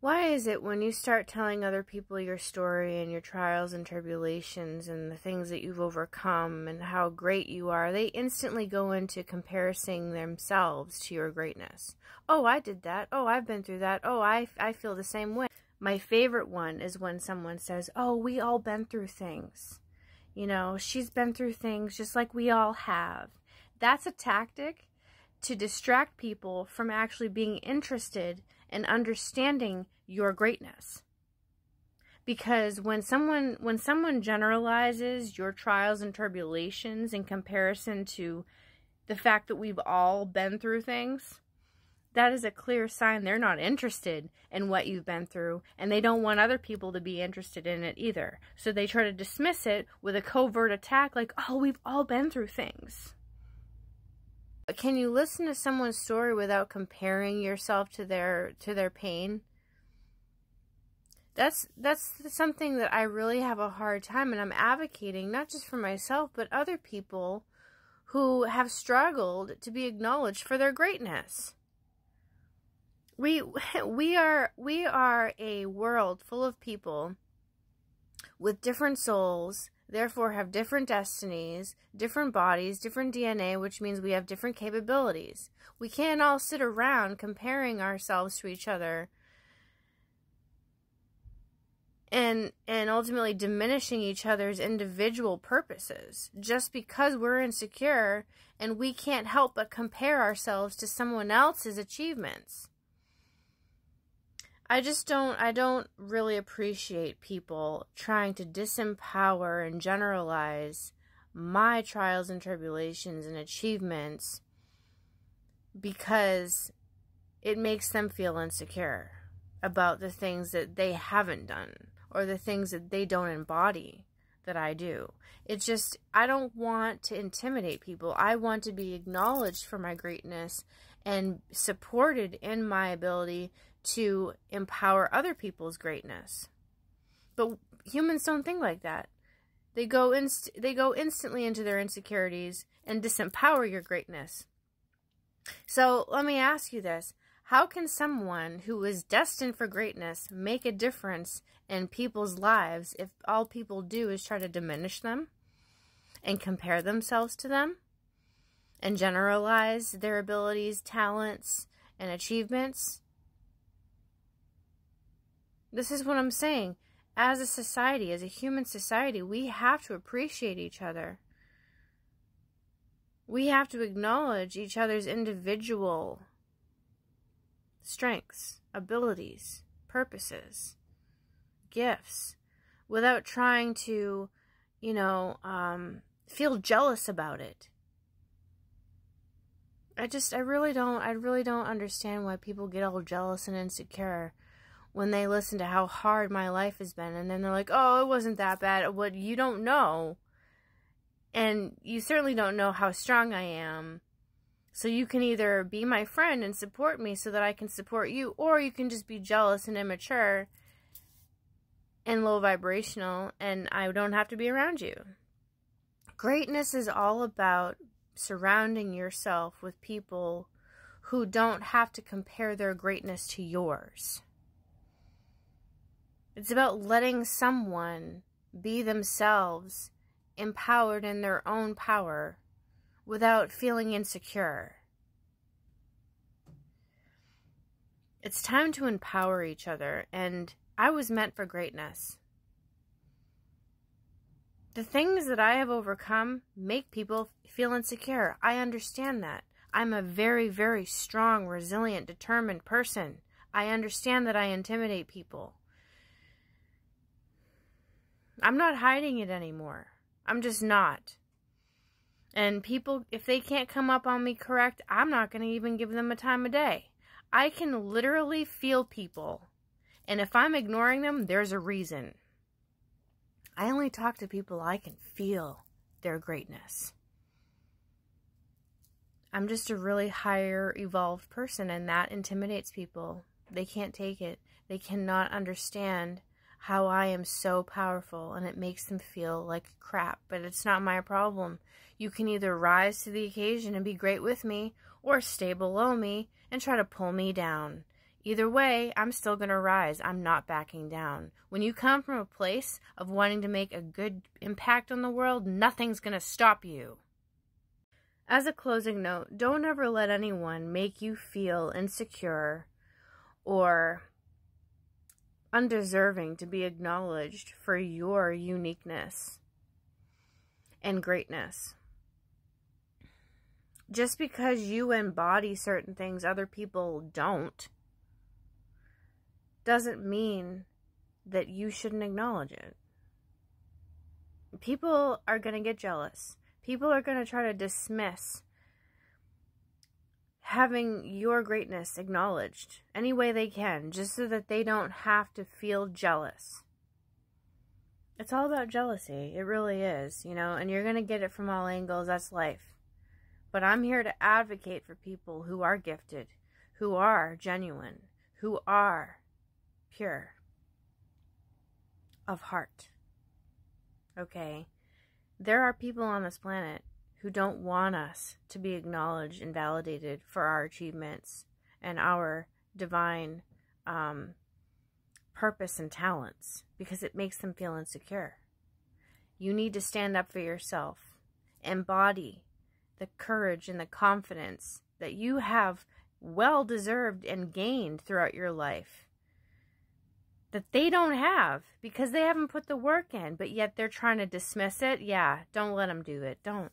Why is it when you start telling other people your story and your trials and tribulations and the things that you've overcome and how great you are, they instantly go into comparing themselves to your greatness? Oh, I did that. Oh, I've been through that. Oh, I, I feel the same way. My favorite one is when someone says, Oh, we all been through things. You know, she's been through things just like we all have. That's a tactic to distract people from actually being interested and understanding your greatness. Because when someone when someone generalizes your trials and tribulations in comparison to the fact that we've all been through things, that is a clear sign they're not interested in what you've been through and they don't want other people to be interested in it either. So they try to dismiss it with a covert attack like, "Oh, we've all been through things." Can you listen to someone's story without comparing yourself to their to their pain? That's that's something that I really have a hard time and I'm advocating not just for myself but other people who have struggled to be acknowledged for their greatness. We we are we are a world full of people with different souls therefore have different destinies, different bodies, different DNA, which means we have different capabilities. We can't all sit around comparing ourselves to each other and and ultimately diminishing each other's individual purposes just because we're insecure and we can't help but compare ourselves to someone else's achievements. I just don't I don't really appreciate people trying to disempower and generalize my trials and tribulations and achievements because it makes them feel insecure about the things that they haven't done or the things that they don't embody that I do. It's just, I don't want to intimidate people. I want to be acknowledged for my greatness and supported in my ability to empower other people's greatness. But humans don't think like that. They go inst- they go instantly into their insecurities and disempower your greatness. So, let me ask you this. How can someone who is destined for greatness make a difference in people's lives if all people do is try to diminish them and compare themselves to them and generalize their abilities, talents, and achievements? This is what I'm saying. As a society, as a human society, we have to appreciate each other. We have to acknowledge each other's individual strengths, abilities, purposes, gifts, without trying to, you know, um, feel jealous about it. I just, I really don't, I really don't understand why people get all jealous and insecure when they listen to how hard my life has been and then they're like, "Oh, it wasn't that bad." What you don't know and you certainly don't know how strong I am. So you can either be my friend and support me so that I can support you or you can just be jealous and immature and low vibrational and I don't have to be around you. Greatness is all about surrounding yourself with people who don't have to compare their greatness to yours. It's about letting someone be themselves, empowered in their own power, without feeling insecure. It's time to empower each other, and I was meant for greatness. The things that I have overcome make people feel insecure. I understand that. I'm a very, very strong, resilient, determined person. I understand that I intimidate people. I'm not hiding it anymore. I'm just not. And people, if they can't come up on me correct, I'm not going to even give them a time of day. I can literally feel people. And if I'm ignoring them, there's a reason. I only talk to people I can feel their greatness. I'm just a really higher evolved person, and that intimidates people. They can't take it. They cannot understand how I am so powerful and it makes them feel like crap, but it's not my problem. You can either rise to the occasion and be great with me or stay below me and try to pull me down. Either way, I'm still going to rise. I'm not backing down. When you come from a place of wanting to make a good impact on the world, nothing's going to stop you. As a closing note, don't ever let anyone make you feel insecure or undeserving to be acknowledged for your uniqueness and greatness. Just because you embody certain things other people don't doesn't mean that you shouldn't acknowledge it. People are going to get jealous. People are going to try to dismiss having your greatness acknowledged any way they can, just so that they don't have to feel jealous. It's all about jealousy. It really is, you know, and you're going to get it from all angles. That's life. But I'm here to advocate for people who are gifted, who are genuine, who are pure of heart. Okay? There are people on this planet who don't want us to be acknowledged and validated for our achievements and our divine um, purpose and talents because it makes them feel insecure. You need to stand up for yourself, embody the courage and the confidence that you have well deserved and gained throughout your life that they don't have because they haven't put the work in, but yet they're trying to dismiss it. Yeah, don't let them do it. Don't.